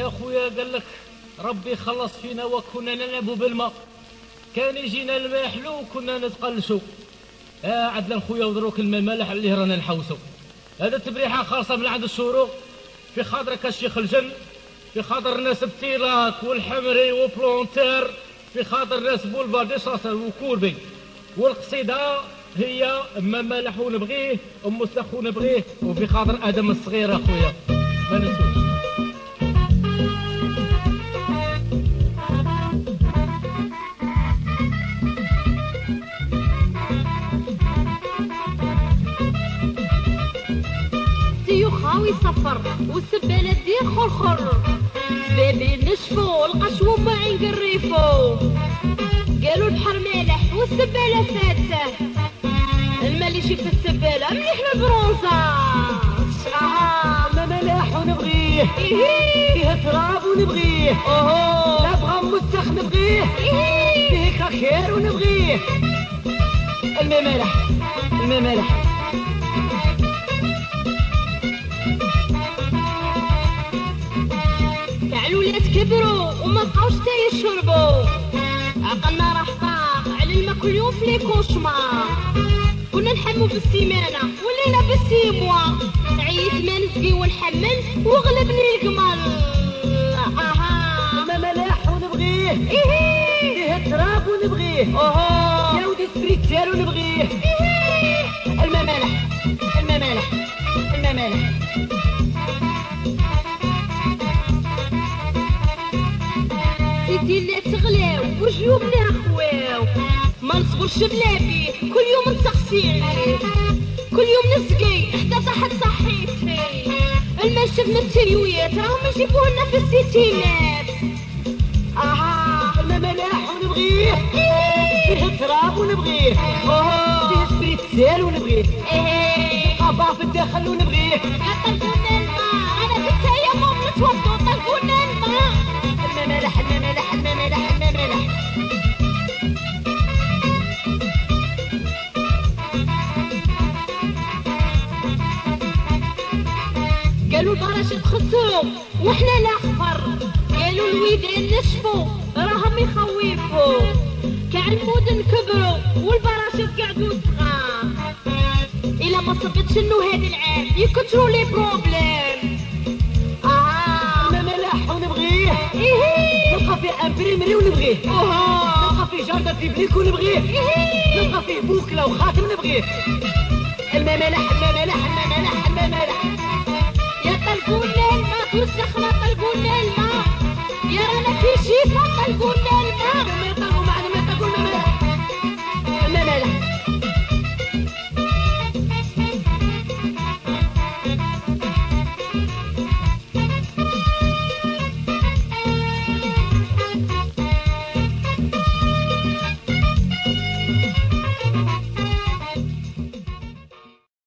خويا قال لك ربي خلص فينا وكنا نلعب بالماء. كان يجينا الماء حلو وكنا نتقلشوا. آه عدنا خويا ودروك الماء مالح اللي رانا نحوسوا. هذا تبريحة خالصه من عند الشروق. في خاطرك الشيخ الجن. في خاطر ناس بتيلاك والحمري وبلونتير. في خاطر ناس بولفار دي وكوربي والقصيدة هي أما مالح ونبغيه ام سخو نبغيه وفي خاطر آدم الصغير اخويا ما نسوش. خاوي صفر والسبالة دي خرخر بابي نشفو القشو ما نقريفو قالوا البحر مالح والسبالة سادسة. الماء اللي يجي في السبالة مليح البرونزا آه ما ملاح ونبغيه. إيه. فيه تراب ونبغيه. لا بغى مسخ نبغيه. إيه. فيه كاخير ونبغيه. الماء مالح. الماء مالح. الولاد كبروا وما بقاوش تا يشربوا. عقلنا راح طاق على كل يوم في لي كوشمار. كنا نحمو بالسيمانة ولينا بالسيموا عييت ما نسقي ونحمل وغلبني القمر. أها. الماء ملاح ونبغيه. إيه. فيه تراب ونبغيه. أوهو. يا ودي سبريتير ونبغيه. إيه. الماء مالح الماء سيدي لا تغلاو وجيوبنا خواو ما نصبرش بلابي كل يوم نسقسي كل يوم نسقي حتى طاحت صحيتي. المشف من التريويات راهم يجيبوه لنا في الستينات. أها ملاح ونبغيه. فيه تراب ونبغيه. فيه سبريتير ونبغيه. إيه. قبا في الداخل ونبغيه. طلقونا الماء. أنا في التيمم نتوضو طلقونا الماء. الماء مالح قالوا البراشة خسروا وإحنا نخفر قالوا الويدان نشفوا راهم يخوفوا كاع المدن كبروا والبراشة قعدوا صغار إلا ما صبتش إنه هذا العام يكثروا لي بروبليم آه الماء مالح ونبغيه إيه. نلقى فيه امبريمري ونبغيه أوه. نلقى فيه جاردن بيبليك ونبغيه إيه. نلقى فيه بوكلة وخاتم نبغيه الماء مالح الماء مالح الماء يا رانا في شيفا طلقونا